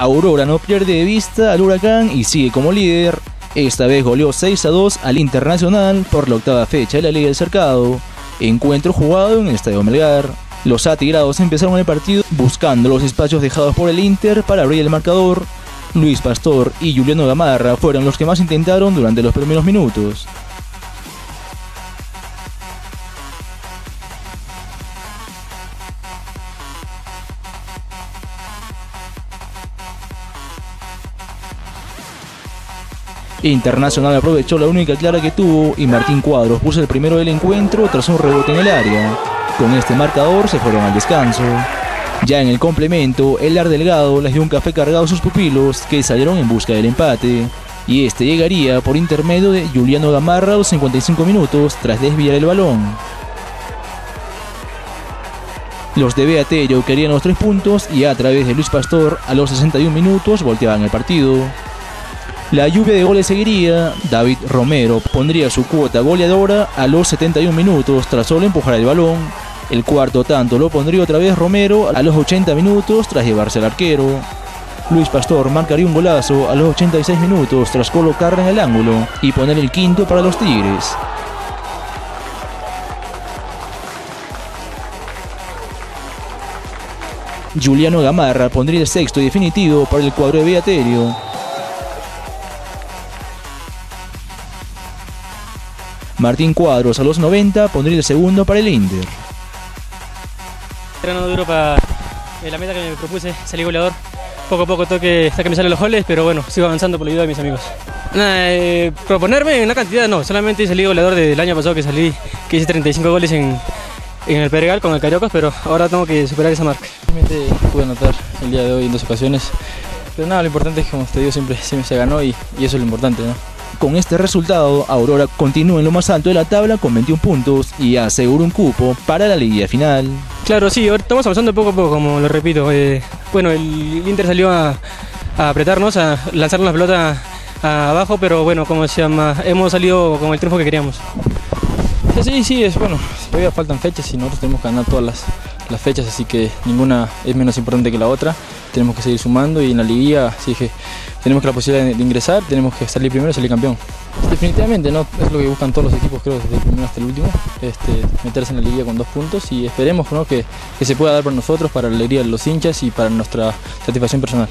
Aurora no pierde de vista al Huracán y sigue como líder. Esta vez goleó 6 a 2 al Internacional por la octava fecha de la Liga del Cercado. Encuentro jugado en el Estadio Melgar. Los atigrados empezaron el partido buscando los espacios dejados por el Inter para abrir el marcador. Luis Pastor y Juliano Gamarra fueron los que más intentaron durante los primeros minutos. Internacional aprovechó la única clara que tuvo y Martín Cuadros puso el primero del encuentro tras un rebote en el área. Con este marcador se fueron al descanso. Ya en el complemento, el Ar Delgado les dio un café cargado a sus pupilos que salieron en busca del empate. Y este llegaría por intermedio de Juliano Gamarra a los 55 minutos tras desviar el balón. Los de Beatello querían los tres puntos y a través de Luis Pastor a los 61 minutos volteaban el partido. La lluvia de goles seguiría, David Romero pondría su cuota goleadora a los 71 minutos tras solo empujar el balón. El cuarto tanto lo pondría otra vez Romero a los 80 minutos tras llevarse al arquero. Luis Pastor marcaría un golazo a los 86 minutos tras colocarla en el ángulo y poner el quinto para los Tigres. Juliano Gamarra pondría el sexto y definitivo para el cuadro de Beaterio. Martín Cuadros a los 90 pondría el segundo para el Inter. Entrenando duro para eh, la meta que me propuse, salir goleador. Poco a poco toque hasta que me salen los goles, pero bueno, sigo avanzando por la ayuda de mis amigos. Nada, eh, proponerme una cantidad no, solamente salí goleador del año pasado que salí, que hice 35 goles en, en el Pedregal con el Cariocas, pero ahora tengo que superar esa marca. Realmente pude anotar el día de hoy en dos ocasiones, pero nada, lo importante es que como te digo siempre, siempre se ganó y, y eso es lo importante, ¿no? Con este resultado, Aurora continúa en lo más alto de la tabla con 21 puntos y asegura un cupo para la liguilla final. Claro, sí, ahora estamos avanzando poco a poco, como lo repito. Eh, bueno, el Inter salió a, a apretarnos, a lanzarnos la pelota a- abajo, pero bueno, como se llama, hemos salido con el triunfo que queríamos. Sí, sí, es bueno, todavía faltan fechas y nosotros tenemos que ganar todas las, las fechas, así que ninguna es menos importante que la otra. Tenemos que seguir sumando y en la liguilla, así que tenemos la posibilidad de, de ingresar, tenemos que salir primero y salir campeón. Definitivamente, ¿no? es lo que buscan todos los equipos, creo, desde el primero hasta el último, este, meterse en la liguilla con dos puntos y esperemos ¿no? que, que se pueda dar para nosotros, para la alegría de los hinchas y para nuestra satisfacción personal.